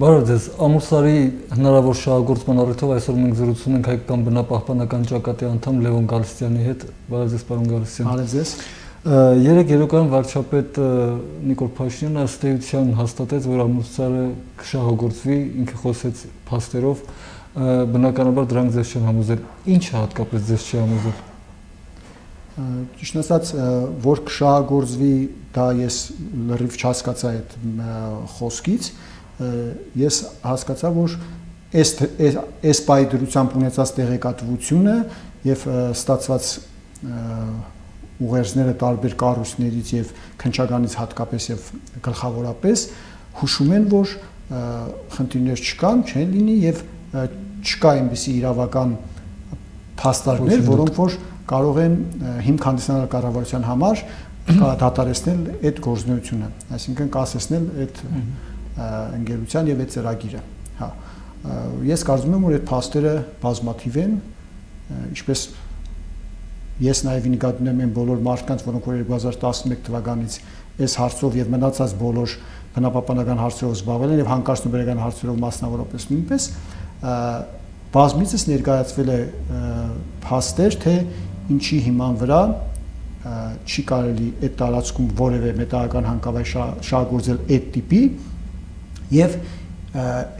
Բարև ձեզ։ Ամուսարի հնարավոր շահագործման առիթով այսօր մենք զրուցում ենք հայկական բնապահպանական ճակատի անդամ Լևոն Գալստյանի հետ։ Բարև ձեզ, պարոն Գալստյան։ Բարև ձեզ։ Երեք երեկոյան վարչապետ Նիկոլ Փաշինյանը ըստ էության հաստատեց, որ ամուսարը կշահագործվի, ինքը խոսեց փաստերով, բնականաբար դրանք ձեզ չեն համոզել։ Ինչ հատկապես ձեզ չի համոզել։ Ճիշտ ասած, որ կշահագործվի, դա ես լրիվ չհասկացա այդ խոսքից, ես հասկացա, որ այս այս բայդրությամբ ունեցած տեղեկատվությունը եւ ստացված ուղերձները տարբեր կառույցներից եւ քնչականից հատկապես եւ գլխավորապես հուշում են, որ խնդիրներ չկան, չեն լինի եւ չկա այնպիսի իրավական փաստարկներ, որոնք որ կարող են հիմք հանդիսանալ կառավարության համար դատարեցնել այդ գործունեությունը, այսինքն կասեցնել այդ ընկերության եւ այդ ծրագիրը։ Հա։ Ես կարծում եմ, որ այդ փաստերը բազմաթիվ են, ինչպես ես նաև նկատում եմ այն բոլոր մարդկանց, որոնք որ 2011 թվականից այս հարցով եւ մնացած բոլոր բնապահպանական հարցերով զբաղվել են եւ հանկարծ նոբելական հարցերով մասնավորապես նույնպես բազմիցս ներկայացվել է փաստեր, թե ինչի հիման վրա չի կարելի այդ տարածքում որևէ մետաղական հանքավայր շահագործել այդ տիպի եւ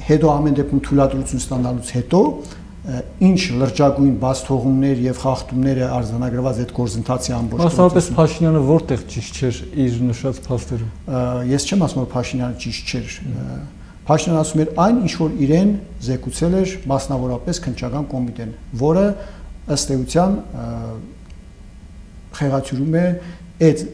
հետո ամեն դեպքում թույլատրություն ստանալուց հետո ինչ լրջագույն բաց թողումներ եւ խախտումներ է արձանագրված այդ գործընթացի ամբողջ Մասնավորապես Փաշինյանը որտեղ ճիշտ չէր իր նշած փաստերում։ Ես չեմ ասում որ Փաշինյանը ճիշտ չէր։ Փաշինյանը ասում էր այն ինչ որ իրեն զեկուցել էր մասնավորապես քնչական կոմիտեն, որը ըստ էության խեղաթյուրում է այդ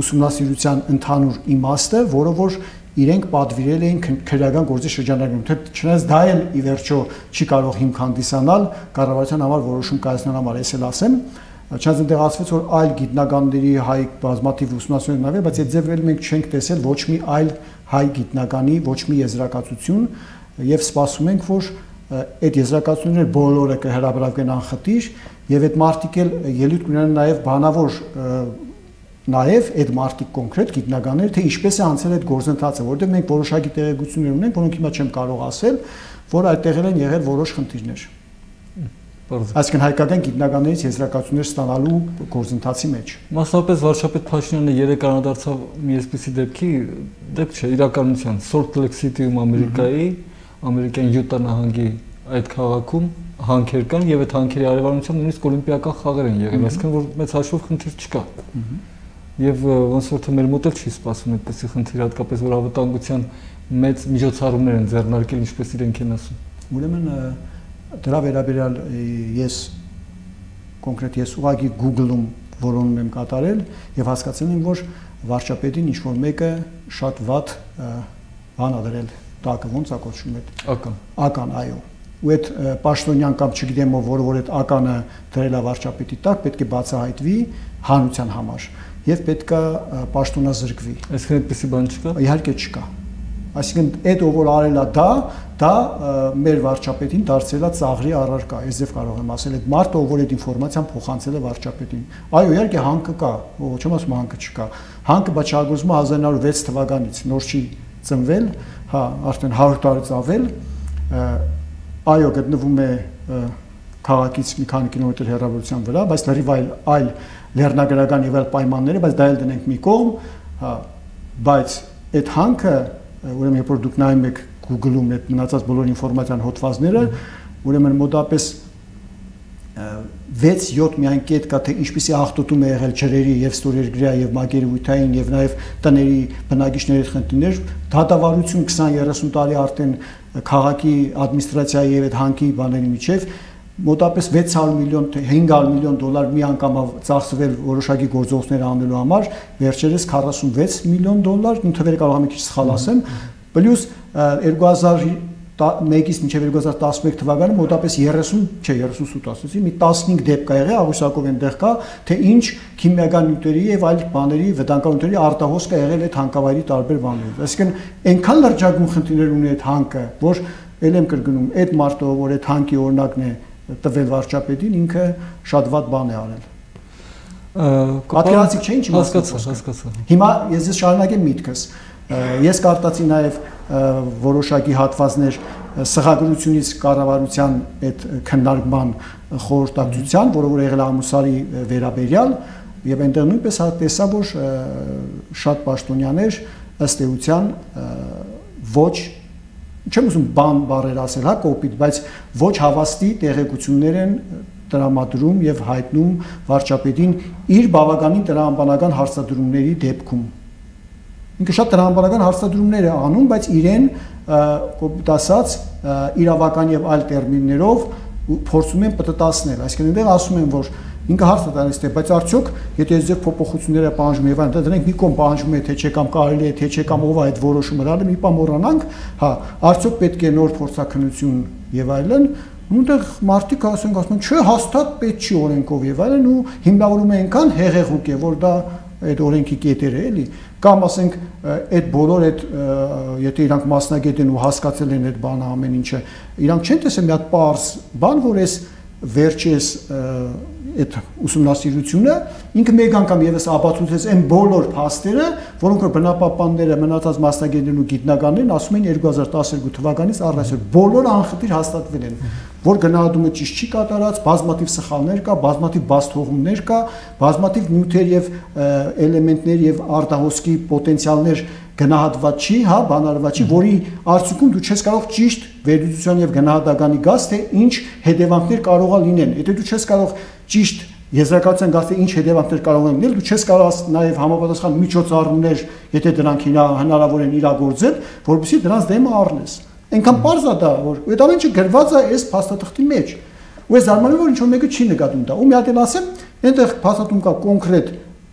ուսումնասիրության ընդհանուր իմաստը, որը որ իրենք պատվիրել էին քրեական գործի շրջանակում, թե չնայած դա էլ ի վերջո չի կարող հիմք հանդիսանալ կառավարության համար որոշում կայացնելու համար, ես էլ ասեմ, չնայած ընդեղացվեց որ այլ գիտնականների հայ բազմաթիվ ուսումնասիրություններ նավեր, բայց այդ ձևը մենք չենք տեսել ոչ մի այլ հայ գիտնականի, ոչ մի եզրակացություն եւ սպասում ենք, որ այդ եզրակացությունները բոլորը կհրաբարվեն անխտիր եւ այդ մարտիկ էլ ելույթ կունենան նաեւ բանավոր նաև այդ մարտիկ կոնկրետ գիտնականներ թե ինչպես է անցել այդ գործընթացը, որովհետև մենք որոշակի տեղեկություններ ունենք, որոնք հիմա չեմ կարող ասել, որ այդտեղ են եղել որոշ խնդիրներ։ Այսինքն հայկական գիտնականներից եզրակացություններ ստանալու գործընթացի մեջ։ Մասնավորապես վարչապետ Փաշինյանը երեք անդրադարձավ մի այսպիսի դեպքի, դեպք չէ, իրականության Salt Lake City-ում Ամերիկայի, ամերիկյան Յուտա նահանգի այդ քաղաքում հանքեր կան եւ այդ հանքերի արևանությամբ նույնիսկ օլիմպիական խաղեր են եղել, այսինքն որ մեծ հաշվով խնդիր չկա։ Եվ ոնց որ թե մեր մոտ էլ չի սպասում այդպեսի խնդիր, հատկապես որ ավտանգության մեծ միջոցառումներ են ձեռնարկել, ինչպես իրենք են ասում։ Ուրեմն դրա վերաբերյալ ես կոնկրետ ես ուղղակի Google-ում որոնում եմ կատարել եւ հասկացել եմ, որ վարչապետին ինչ որ մեկը շատ վատ բան ա դրել տակը ոնց է կոչվում այդ ական ական այո ու այդ պաշտոնյան կամ չգիտեմ ով որ որ այդ ականը դրել է վարչապետի տակ պետք է բացահայտվի հանրության համար եւ պետքա պաշտոնազրկվի։ Այսինքն այդպեսի բան չկա։ Իհարկե չկա։ Այսինքն այդ ով որ արել է դա, դա մեր վարչապետին դարձել է ծաղրի առարկա։ Ես ձեւ կարող եմ ասել այդ մարդը ով որ այդ ինֆորմացիան փոխանցել է վարչապետին։ Այո, իհարկե հանքը կա, ո չեմ ասում հանքը չկա։ Հանքը բաչագործում 1906 թվականից, նոր չի ծնվել, հա, արդեն 100 տարից ավել։ Այո, գտնվում է քաղաքից մի քանի կիլոմետր հեռավորության վրա, բայց լրիվ այլ այլ լեռնագրական եւ այլ պայմանները, բայց դա էլ դնենք մի կողմ, հա, բայց այդ հանքը, ուրեմն երբ որ դուք նայում եք Google-ում այդ մնացած բոլոր ինֆորմացիան հոդվածները, ուրեմն մոտապես 6-7 միայն կետ կա թե ինչպիսի աղտոտում է եղել ջրերի եւ ստորերգրյա եւ մագերույթային եւ նաեւ տների բնակիչների խնդիրներ դատավարություն 20-30 տարի արդեն քաղաքի ադմինիստրացիայի եւ այդ հանքի բաների միջև մոտապես 600 միլիոն թե 500 միլիոն դոլար մի անգամ ծախսվել որոշակի գործողություններ անելու համար, վերջերս 46 միլիոն դոլար, իմ թվերը կարող եմ մի քիչ սխալ ասեմ, պլյուս 2001-ից մինչև 2011 թվականը մոտապես 30, չէ 38 ասեցի, մի 15 դեպք կա եղել, Աղուսակով այնտեղ կա, թե ինչ քիմիական նյութերի եւ այլ բաների վտանգական նյութերի արտահոս կա եղել այդ հանքավայրի տարբեր բաներով։ Այսինքն այնքան լրջագույն խնդիրներ ունի այդ հանքը, որ ել եմ կրկնում, այդ մարտը, որ այդ հանքի օրինակն է տվել վարչապետին ինքը շատ ված բան է արել։ Պատկերացիք չէ ինչ հասկացա, հասկացա։ Հիմա ես ես շարունակեմ միտքս։ Ես կարտացի նաև որոշակի հատվածներ սղագրությունից կառավարության այդ քննարկման խորհրդակցության, որը որ եղել ամուսարի վերաբերյալ եւ այնտեղ նույնպես հա տեսա որ շատ պաշտոնյաներ ըստ էության ոչ չեմ ուզում բան բարեր ասել, հա, կոպիտ, բայց ոչ հավաստի տեղեկություններ են տրամադրում եւ հայտնում վարչապետին իր բավականին տրամաբանական հարցադրումների դեպքում։ Ինքը շատ տրամաբանական հարցադրումներ է անում, բայց իրեն կոպիտ ասած իրավական եւ այլ տերմիններով փորձում են պատտասնել։ Այսինքն այնտեղ ասում են, որ ինքը հարց է տալիս թե բայց արդյոք եթե այս ձև փոփոխությունները պահանջում եւ այն դրանք մի կողմ պահանջում է թե չէ կամ կարելի է թե չէ կամ ով է այդ որոշումը հրալը մի բան մոռանանք հա արդյոք պետք է նոր փորձակնություն եւ այլն Ունտեղ մարդիկ ասենք ասում են, չէ, հաստատ պետք չի օրենքով եւ այլն ու հիմնավորում են այնքան հեղեղուկ է, որ դա այդ օրենքի կետեր է, էլի, կամ ասենք այդ բոլոր այդ եթե իրանք մասնագետ են ու հասկացել են այդ բանը ամեն ինչը, իրանք չեն տեսել մի հատ པարս բան, որ այս վերջես այդ ուսումնասիրությունը ինքը մեկ անգամ եւս ապացուցեց այն բոլոր փաստերը, որոնք որ բնապահպանները, մնացած մասնագետներն ու գիտնականներն ասում են 2012 թվականից առ այսօր բոլոր անխտիր հաստատվել են, որ գնահատումը ճիշտ չի կատարած, բազմաթիվ սխալներ կա, բազմաթիվ բացթողումներ կա, բազմաթիվ նյութեր եւ էլեմենտներ եւ արտահոսքի պոտենցիալներ գնահատված չի, հա, բանալված չի, որի արդյունքում դու չես կարող ճիշտ վերլուծության եւ գնահատականի գաս թե ինչ հետևանքներ կարող է լինեն։ Եթե դու չես կարող ճիշտ եզրակացության գաս թե ինչ հետևանքներ կարող են լինել, դու չես կարող նաեւ համապատասխան միջոցառումներ, եթե դրանք հնարավոր են իրագործել, որովհետեւ դրանց դեմը առնես։ Այնքան པարզ է դա, որ այդ ամենը գրված է այս փաստաթղթի մեջ։ Ու այս զարմանում որ ինչ որ մեկը չի նկատում դա։ Ու մի հատ էլ ասեմ, այնտեղ փաստաթում կա կոնկրետ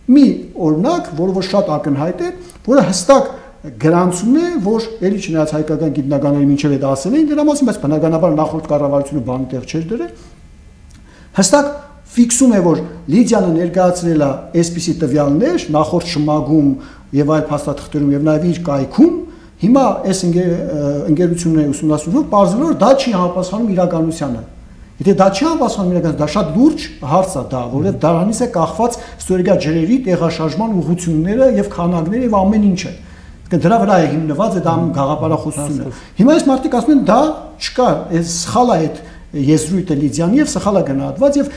մի օրինակ, որը որ շատ ակնհայտ է, որը հստակ գրանցում է, որ ելի չնայած հայկական գիտնականների մինչև այդ ասել էին դրա մասին, բայց բնականաբար նախորդ կառավարությունը բանը տեղ չէր դրել։ Հստակ ֆիքսում է, որ Լիդիանը ներկայացրել է այսպիսի տվյալներ նախորդ շմագում եւ այլ փաստաթղթերում եւ նաեւ իր կայքում, հիմա այս ընկերությունների ուսումնասիրելով բարձր որ դա չի համապատասխանում իրականությանը։ Եթե դա չի համապատասխանում իրականությանը, դա շատ լուրջ հարց է դա, որովհետեւ դրանից է կախված ստորգա ջրերի տեղաշարժման ուղղությունները եւ քանակները եւ ամեն ինչը դրա վրա է հիմնված այդ ամ գաղափարախոսությունը։ Հիմա այս մարդիկ ասում են դա չկա, այս սխալ է այդ եզրույթը Լիդիանի եւ սխալ է գնահատված եւ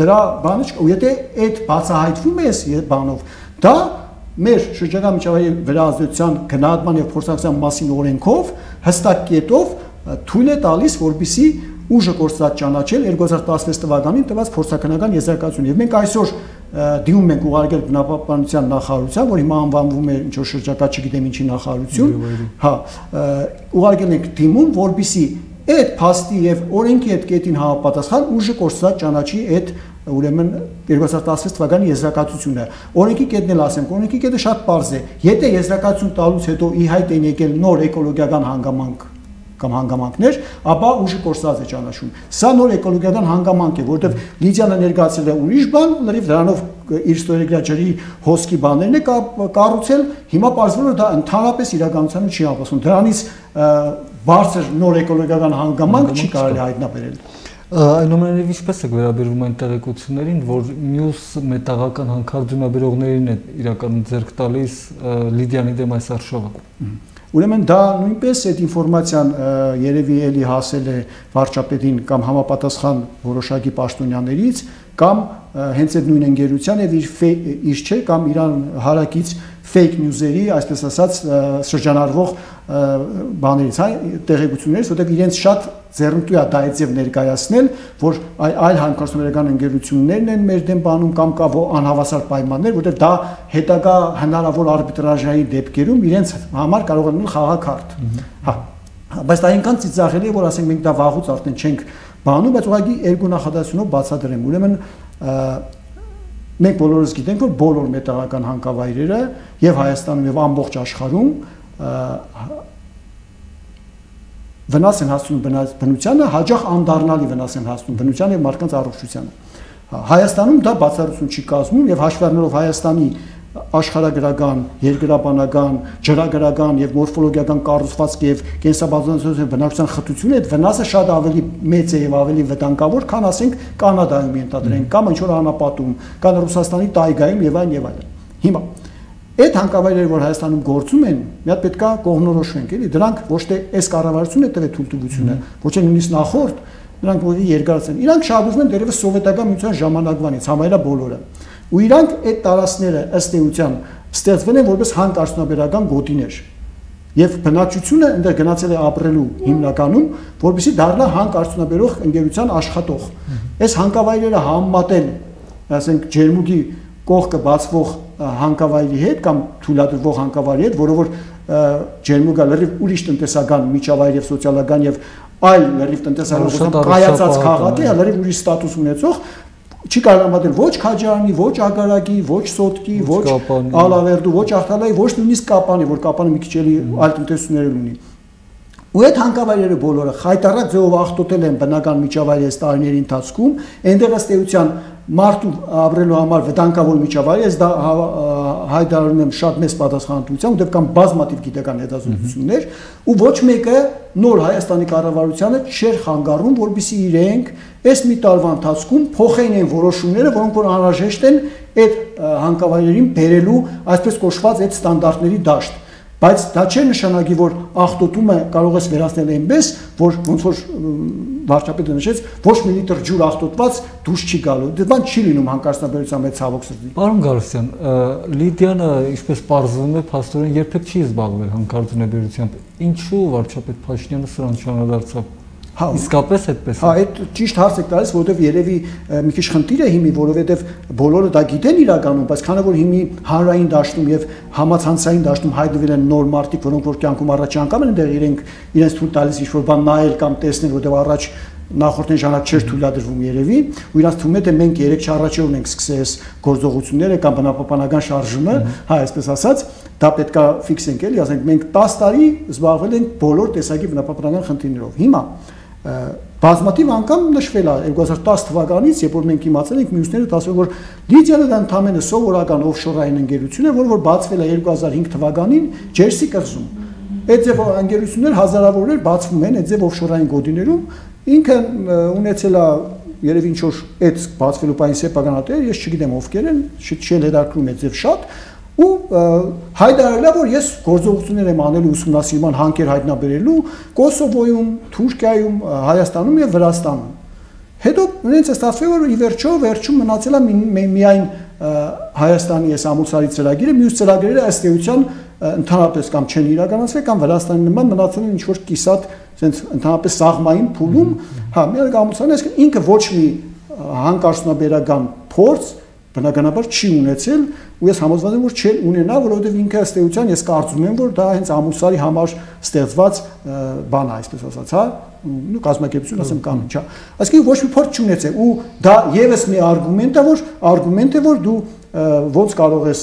դրա բանը չկա։ եթե այդ բացահայտվում է այս բանով, դա մեր շրջակա միջավայրի վրա ազդեցության գնահատման եւ փորձակցության մասին օրենքով հստակ կետով թույլ է տալիս, որբիսի ուժը կորցած ճանաչել 2016 թվականին տված փորձականական եզրակացություն։ Եվ մենք այսօր դիմում ենք ուղարկել բնապահպանության նախարարության, որ հիմա անվանվում է ինչ որ շրջակա չգիտեմ ինչի նախարարություն, հա, ուղարկել ենք դիմում, որբիսի այդ փաստի եւ օրենքի այդ կետին համապատասխան ուժը կորցած ճանաչի այդ ուրեմն 2016 թվականի եզրակացությունը։ Օրենքի կետն էլ ասեմ, օրենքի կետը շատ པարզ է։ Եթե եզրակացություն տալուց հետո ի հայտ են եկել նոր էկոլոգիական հանգամանք կամ հանգամանքներ, ապա ուժը կորսած է ճանաչում։ Սա նոր էկոլոգիական հանգամանք է, որովհետև Լիդիանը ներկայացրել է ուրիշ բան, լրիվ դրանով իր ստորեգրաջերի հոսքի բաներն է կառուցել, հիմա պարզվում է դա ընդհանրապես իրականությանը չի ապացուցում։ Դրանից բարձր նոր էկոլոգիական հանգամանք չի կարելի հայտնաբերել։ Այնուամենայնիվ ինչպես է վերաբերվում այն տեղեկություններին, որ մյուս մետաղական հանքարդյունաբերողներին է իրականում ձեռք տալիս Լիդիանի դեմ այս արշավը։ Ուրեմն դա նույնպես այդ ինֆորմացիան երևի էլի հասել է վարչապետին կամ համապատասխան որոշակի պաշտոնյաներից կամ հենց այդ նույն ընկերության եւ իր իր չէ կամ իրան հարակից fake news-երի, այսպես ասած, շրջանառվող բաներից, հա, տեղեկություններից, որտեղ իրենց շատ ձեռնտու է դա այդձև ներկայացնել, որ այլ հանքարդյունաբերական ընկերություններն են մեր դեմ բանում կամ կա անհավասար պայմաններ, որտեղ դա հետագա հնարավոր արբիտրաժային դեպքերում իրենց համար կարող է լինել խաղակարդ։ Հա։ Բայց դա այնքան ծիծաղելի է, որ ասենք մենք դա վաղուց արդեն չենք բանում, բայց ուղղակի երկու նախադասությունով բացատրեմ։ Ուրեմն մենք բոլորս գիտենք, որ բոլոր մետաղական հանքավայրերը եւ Հայաստանում եւ ամբողջ աշխարհում վնաս են հասցնում բնությանը, հաջող անդառնալի վնաս են հասցնում բնությանը եւ մարդկանց առողջությանը։ Հայաստանում դա բացառություն չի կազմում եւ հաշվառնելով Հայաստանի աշխարհագրական, երկրաբանական, ջրագրական եւ մորֆոլոգիական կառուցվածք եւ կենսաբազմազանության բնակչության խտությունը այդ վնասը շատ ավելի մեծ է եւ ավելի վտանգավոր, քան ասենք Կանադայում ենթադրենք կամ ինչ որ անապատում, կամ Ռուսաստանի տայգայում եւ այլն եւ այլն։ Հիմա Այդ հանկավայրերը, որ Հայաստանում գործում են, մի հատ պետքա կողմնորոշվենք, էլի, դրանք ոչ թե այս կառավարությունը տվել թույլտվությունը, ոչ թե նույնիսկ նախորդ, նրանք որի երկարացան։ Իրանք շահագործում են դերևս սովետական միության ժամանակվանից, համայնա բոլորը։ Ու իրանք այդ տարածքները ըստ էության ստեղծվել են որպես հանկարծնաբերական գոտիներ։ Եվ բնակչությունը այնտեղ գնացել է ապրելու հիմնականում, որովհետեւ դառնա հանկարծնաբերող ընկերության աշխատող։ Այս հանկավայրերը համատեն, ասենք ջերմուկի կողքը բացվող հանկավայրի հետ կամ թույլատրվող հանկավայրի հետ, որը որ ջերմուկը լրիվ ուրիշ տնտեսական միջավայր եւ սոցիալական եւ այլ լրիվ տնտեսական կայացած քաղաք է, լրիվ ուրիշ ստատուս ունեցող չի կարող համատել ոչ քաջարանի, ոչ ագարակի, ոչ սոտկի, ոչ ալավերդու, ոչ ախտալայի, ոչ նույնիսկ կապանի, որ կապանը մի քիչ էլի այլ տնտեսություններ ունի։ Ու այդ հանկավայրերը բոլորը խայտարակ ձևով ախտոտել են բնական միջավայրի այս տարիների ընթացքում, այնտեղ ըստ էության մարդու ապրելու համար վտանգավոր միջավայր է, ես դա հայտարարում եմ շատ մեծ պատասխանատվությամբ, որտեղ կան բազմաթիվ գիտական հետազոտություններ, ու ոչ մեկը նոր Հայաստանի կառավարությանը չէր խանգարում, որբիսի իրենք այս մի տարվա ընթացքում փոխեն այն որոշումները, որոնք որ անհրաժեշտ են այդ հանկավայրերին բերելու այսպես կոչված այդ ստանդարտների դաշտ բայց դա չէ նշանակի որ ախտոտումը կարող ես վերացնել այնպես որ ոնց որ վարչապետը նշեց ոչ մի լիտր ջուր ախտոտված դուրս չի գալու դա բան չի լինում հանկարծնաբերության մեջ ցավոք սրտի Պարոն Գարուսյան Լիդիանը ինչպես պարզվում է փաստորեն երբեք չի զբաղվել հանկարծնաբերությամբ ինչու վարչապետ Փաշինյանը սրան չանադարձավ Հա, իսկապես այդպես է։ Հա, այդ ճիշտ հարց եք տալիս, որովհետև երևի մի քիչ խնդիր է հիմի, որովհետև բոլորը դա գիտեն իրականում, բայց քանի որ հիմի հանրային դաշտում եւ համացանցային դաշտում հայտնվել են նոր մարտիկ, որոնք որ կյանքում առաջ անգամ են դեռ իրենք իրենց թույլ տալիս ինչ-որ բան նայել կամ տեսնել, որովհետև առաջ նախորդին ժամանակ չէր թույլատրվում երևի ու իրանց թվում է թե մենք 3 չառաջը ունենք սկսել այս գործողությունները կամ բնապահպանական շարժումը, հա, այսպես ասած, դա պետքա ֆիքսենք էլի, ասենք մենք 10 տարի զբաղվել ենք բոլոր տեսակի բնապահպանական խնդիրներով։ Հիմա բազմաթիվ անգամ նշվել է 2010 թվականից, երբ որ մենք իմացել ենք մյուսները ասել որ Լիդիանը դա ընդամենը սովորական օֆշորային ընկերություն է, որը որ բացվել է 2005 թվականին Ջերսի կղզում։ Այդ ձև ընկերություններ հազարավորներ բացվում են այդ ձև օֆշորային գոտիներում, ինքը ունեցել է երևի ինչ որ այդ բացվելու պայն սեփականատեր, ես չգիտեմ ովքեր են, չի հետաքրում այդ ձև շատ, ու հայտարարել է որ ես գործողություններ եմ անելու ուսումնասիրման հանքեր հայտնաբերելու Կոսովոյում, Թուրքիայում, Հայաստանում եւ Վրաստանում։ Հետո ունենց է ստացվել որ ի վերջո վերջում մնացել է միայն Հայաստանի այս ամուսարի ծրագիրը, մյուս ծրագրերը ըստ էության ընդհանրապես կամ չեն իրականացվել կամ Վրաստանի նման մնացել են ինչ որ կիսատ ասենց ընդհանրապես սաղմային փուլում, հա, մի հատ ամուսարն այսինքն ինքը ոչ մի հանկարծնաբերական փորձ բնականաբար չի ունեցել ու ես համոզված եմ որ չի ունենա որովհետև ինքը ըստ էության ես կարծում եմ որ դա հենց ամուսարի համար ստեղծված բան է այսպես ասած հա նու կազմակերպություն ասեմ կամ ինչա այսինքն ոչ մի փորձ չունեցել ու դա եւս մի արգումենտ է որ արգումենտ է որ դու ոնց կարող ես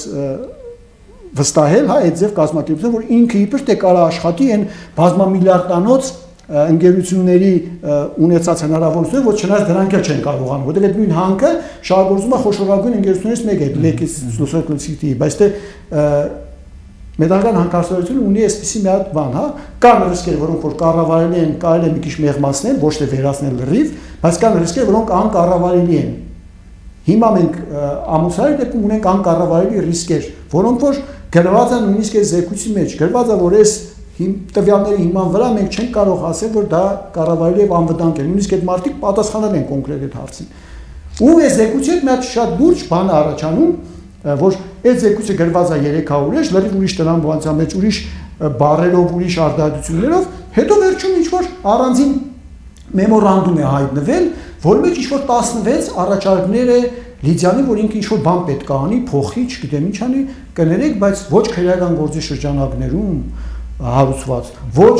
վստահել հա այդ ձև կազմակերպություն որ ինքը իբր թե կարա աշխատի այն բազմամիլիարդանոց ընկերությունների ունեցած հնարավորությունները, ոչ չնայած դրանք էլ չեն կարողանում, որովհետև այդ նույն հանքը շահագործում է խոշորագույն ընկերություններից մեկը, Lake Social City, բայց դե Մեդալական հանկարծությունը ունի այսպիսի մի հատ բան, հա, կան ռիսկեր, որոնք որ կառավարելի են, կարելի է մի քիչ մեղմացնել, ոչ թե վերացնել լրիվ, բայց կան ռիսկեր, որոնք անկառավարելի են։ Հիմա մենք ամուսարի դեպքում ունենք անկառավարելի ռիսկեր, որոնք որ գրված են նույնիսկ այս զեկույցի մեջ, գրված է որ այս տվյալների հիման վրա մենք չենք կարող ասել, որ դա կառավարելի եւ անվտանգ է։ Նույնիսկ այդ մարդիկ պատասխանել են կոնկրետ այդ հարցին։ Ու այս զեկույցի հետ մի հատ շատ լուրջ բան առաջանում, որ այդ զեկույցը գրված է 300 էջ, լրիվ ուրիշ տրամբանցա մեջ ուրիշ բարերով, ուրիշ արտահայտություններով, հետո վերջում ինչ որ առանձին մեմորանդում է հայտնվել, որ մեջ ինչ որ 16 առաջարկներ է Լիդյանի, որ ինքը ինչ որ բան պետք է անի, փոխի, չգիտեմ ինչ անի, կներեք, բայց ոչ քրեական գործի շրջանակներում հարուցված ոչ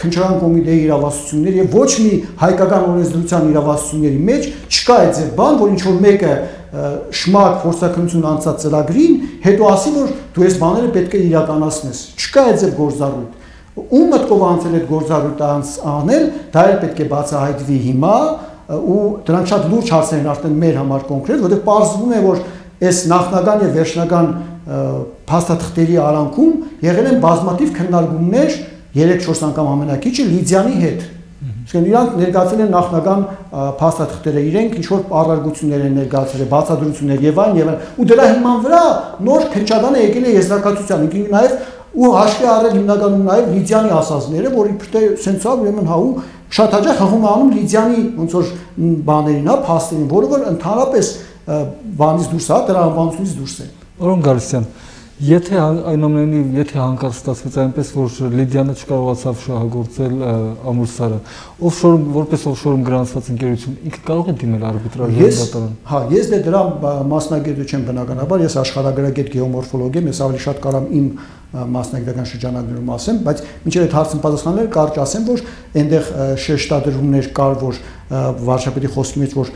քնչական կոմիտեի իրավասությունների եւ ոչ մի հայկական օրենսդրության իրավասությունների մեջ չկա այդ ձեր բան, որ ինչ որ մեկը շմակ փորձակնություն անցած ծրագրին, հետո ասի որ դու այս բաները պետք է իրականացնես։ Չկա այդ ձեր գործառույթ։ Ում մտքով անցել այդ գործառույթը անել, դա էլ պետք է բացահայտվի հիմա ու դրանք շատ լուրջ հարցեր են արդեն մեր համար կոնկրետ, որովհետև պարզվում է որ այս նախնական եւ վերջնական փաստաթղթերի արանքում եղել են բազմաթիվ քննարկումներ 3-4 անգամ ամենակիչը Լիդիանի հետ։ Իսկ իրանք ներկայացել են նախնական փաստաթղթերը իրենք ինչ որ առարգություններ են ներկայացրել, բացատրություններ եւ այլն եւ Ու դրա հիման վրա նոր քնչադանը եկել է եզրակացության, ինքնին նաեւ ու հաշվի առել հիմնականում նաեւ Լիդիանի ասածները, որի պրտե սենցա ուրեմն հա ու շատ հաճախ հղում անում Լիդիանի ոնց որ բաներին, հա, փաստերին, որը որ ընդհանրապես բանից դուրս է, դրա անվանությունից դուրս է։ Օրոն Գարսյան, Եթե այնուամենայնիվ եթե հանկարծ ստացվեց այնպես, որ Լիդիանը չկարողացավ շահագործել Ամուրսարը, օֆշոր որպես օֆշորում գրանցված ընկերություն, ինքը կարող է դիմել արբիտրաժի դատարան։ Հա, ես դե դրա մասնագետը չեմ բնականաբար, ես աշխարհագրագետ գեոմորֆոլոգ եմ, ես ավելի շատ կարամ իմ մասնագիտական շրջանակներում ասեմ, բայց մինչև այդ հարցին պատասխանել կարճ ասեմ, որ այնտեղ շեշտադրումներ կար, որ վարչապետի խոսքի մեջ որ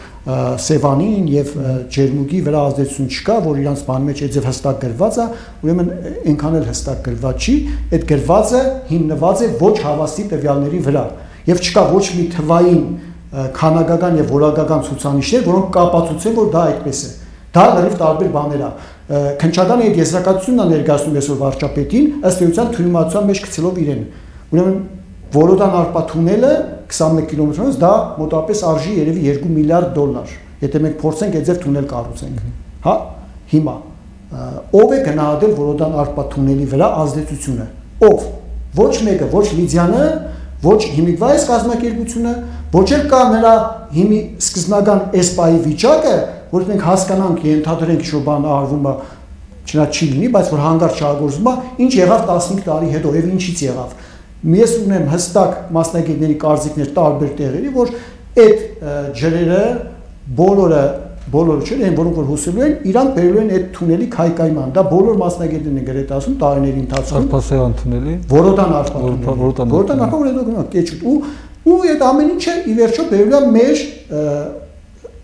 Սևանին եւ Ջերմուգի վրա ազդեցություն չկա, որ իրանց բանի մեջ այդպես հստակ գրված է, ուրեմն այնքան էլ հստակ գրված չի, այդ գրվածը հիմնված է ոչ հավաստի տվյալների վրա եւ չկա ոչ մի թվային քանակական եւ որակական ցուցանիշներ, որոնք կապացուցեն, որ դա այդպես է։ Դա լրիվ տարբեր բաներ է քնչադանը այդ եզրակացությունն է ներկայացնում այսօր վարչապետին, ըստ էության թյուրիմացության մեջ գցելով իրեն։ Ուրեմն Որոդան արպա թունելը 21 կիլոմետրից դա մոտավորապես արժի երևի 2 միլիարդ դոլար։ Եթե մենք փորձենք այդ ձև թունել կառուցենք, հա, հիմա ով է գնահատել Որոդան արպա թունելի վրա ազդեցությունը։ Ով։ Ոչ մեկը, ոչ Լիդիանը, ոչ հիմիկվայս կազմակերպությունը, ոչ էլ կա նրա հիմի սկզբնական էսպայի վիճակը, որ մենք հասկանանք, ենթադրենք ինչ-որ բան արվում է, չնա չի լինի, բայց որ հանգարց չհագործվում է, ինչ եղավ 15 տարի հետո եւ ինչից եղավ։ Ես ունեմ հստակ մասնագետների կարծիքներ տարբեր տեղերի, որ այդ ջրերը բոլորը բոլորը չէ, այն որոնք որ հուսելու են, իրանք բերելու են այդ թունելի քայքայման։ Դա բոլոր մասնագետներն են գրեթե ասում տարիների ընթացքում։ Արփասեան թունելի։ Որոտան արփա թունելի։ Որոտան արփա որ հետո գնա կեչ ու ու այդ ամեն ինչը ի վերջո բերելու է մեր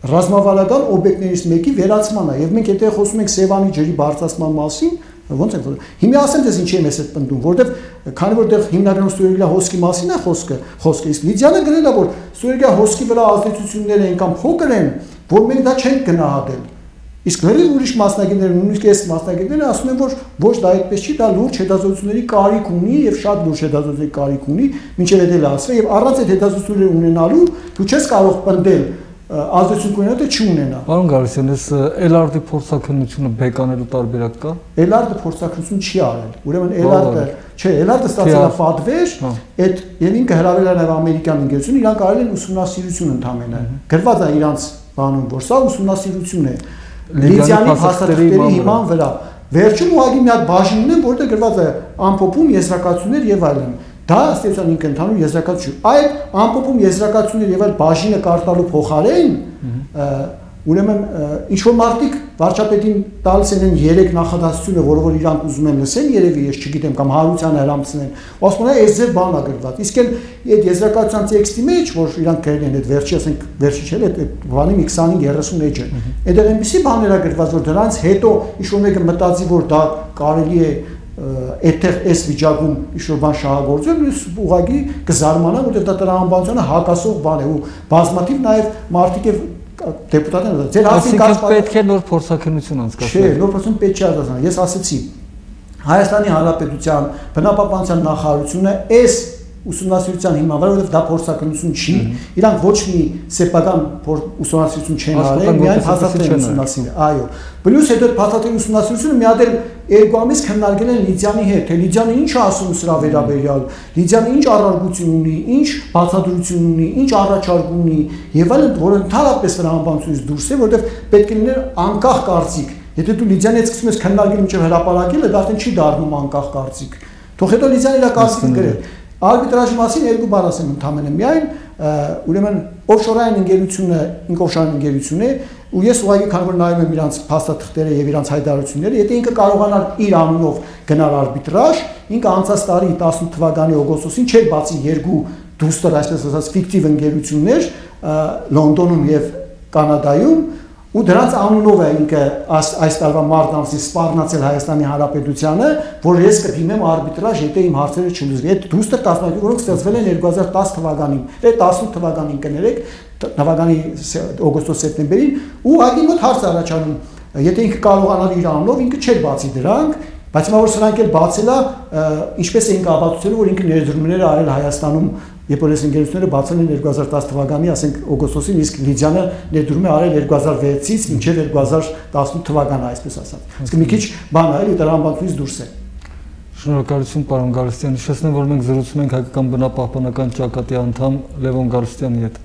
ռազմավարական օբյեկտներից մեկի վերացմանը եւ մենք եթե խոսում ենք Սևանի ջրի բարձրացման մասին ոնց է հիմա ասեմ դες ինչի եմ ես այդ պնդում որովհետեւ քանի որ դեռ հիմնականում Սուրիգա հոսքի մասին է խոսքը խոսքը իսկ Լիդիանը գրել է որ Սուրիգա հոսքի վրա ազդեցությունները են կամ փոքր են որ մենք դա չենք գնահատել Իսկ լրիվ ուրիշ մասնագետներ, նույնիսկ այս մասնագետները ասում են, որ ոչ դա այդպես չի, դա լուրջ հետազոտությունների կարիք ունի եւ շատ լուրջ հետազոտությունների կարիք ունի, ինչեւ դա ասվե եւ առանց այդ հետազոտությունները ունենալու դու չես կարող պնդել ազդեցություն կունենա թե չունենա։ Պարոն Գարիսյան, այս LRD փորձակնությունը բեկանելու տարբերակ կա։ LRD փորձակնություն չի արել։ Ուրեմն LRD, չէ, LRD ստացել է պատվեր, հա։ այդ եւ ինքը հրավիրել է ամերիկյան ընկերություն, իրանք արել են ուսումնասիրություն ընդհանրապես։ Գրված է իրանց բանում, որ սա ուսումնասիրություն է։ Լիդիանի փաստաթղթերի հիման վրա։ Վերջում ուղղակի մի հատ բաժին ունեն, որտեղ գրված է ամփոփում, եզրակացություններ եւ այլն։ Դա ըստեյության ինքը ընդհանուր եզրակացություն։ Այդ ամփոփում եզրակացություններ եւ այլ բաժինը կարտալու փոխարեն ուրեմն ինչ որ մարդիկ վարչապետին տալիս են 3 նախադասությունը, որը որ իրանք ուզում են լսեն, երևի ես չգիտեմ, կամ հարության հրամցնեն։ Ու ասում են, այս ձեր բանա գրված։ Իսկ էլ այդ եզրակացության տեքստի մեջ, որ իրանք գրել են այդ վերջի, ասենք, վերջի չէ, այդ բանի մի 25-30 էջ է։ Այդտեղ այնպեսի բաներ է գրված, որ դրանց հետո ինչ որ մեկը մտածի, որ դա կարելի է այդտեղ այս վիճակում ինչ-որ բան շահագործել, ես ուղղակի կզարմանամ, որտեղ դա տրամաբանությունը հակասող բան է ու բազմաթիվ նաև մարդիկ եւ դեպուտատները ձեր ասին պետք է նոր փորձակնություն անցկացնել։ Չէ, նոր փորձություն պետք չի անցկացնել։ Ես ասացի Հայաստանի Հանրապետության բնապահպանության նախարարությունը այս ուսումնասիրության հիման վրա, որովհետև դա փորձակնություն չի, իրանք ոչ մի սեփական ուսումնասիրություն չեն արել, միայն փաստաթղթեր ուսումնասիրել։ Այո։ Պլյուս հետո փաստաթղթերի ուսումնասիրությունը մի հատ էլ երկու ամիս քննարկել են Լիդիանի հետ, թե Լիդիանը ինչ ասում սրա վերաբերյալ, Լիդիանը ինչ առարգություն ունի, ինչ բացատրություն ունի, ինչ առաջարկ ունի, եւ այլն, որը ընդհանրապես անբանությունից դուրս է, որովհետև պետք է լիներ անկախ կարծիք։ Եթե դու Լիդիանի հետ սկսում ես քննարկել մինչև հրապարակելը, դա արդեն չի դառնում անկախ կարծիք։ Թող հետո Լիդիան իր կարծիքը գրել։ Արբիտրաժի մասին երկու բառ ասեմ ընդհանրապես միայն, ուրեմն օֆշորային ընկերությունը ինքօֆշորային ընկերություն է, ու ես ուղղակի քանի որ նայում եմ իրանց փաստաթղթերը եւ իրանց հայտարարությունները, եթե ինքը կարողանար իր անունով գնալ արբիտրաժ, ինքը անցած տարի 18 թվականի օգոստոսին չէր բացի երկու դուստր, այսպես ասած, ֆիկտիվ ընկերություններ Լոնդոնում եւ Կանադայում, ու դրանց անունով է ինքը այս, այս տարվա մարտ ամսին սպառնացել Հայաստանի Հանրապետությանը, որ ես կդիմեմ արբիտրաժ, եթե իմ հարցերը չլուծվի։ Այդ դուստր տասնյակ որոնք ստեղծվել են 2010 թվականին, դե 18 թվականին կներեք, թվականի օգոստոս-սեպտեմբերին, ու ագի մոտ հարց առաջանում, եթե ինքը կարողանար իր անունով, ինքը չէր բացի դրանք, բայց հիմա որ սրանք էլ բացելա, ինչպես էին կապացուցել, որ ինքը ներդրումներ արել Հայաստանում Երբ որ այս ընկերությունները բացել են 2010 թվականի, ասենք օգոստոսին, իսկ Լիդիանը ներդրում է արել 2006-ից մինչև 2018 թվականը, այսպես ասած։ Իսկ մի քիչ բան է, էլի տրամաբանքից դուրս է։ Շնորհակալություն պարոն Գալստյան։ Հիշեցնեմ, որ մենք զրուցում ենք հայկական բնապահպանական ճակատի անդամ Լևոն Գալստյանի հետ։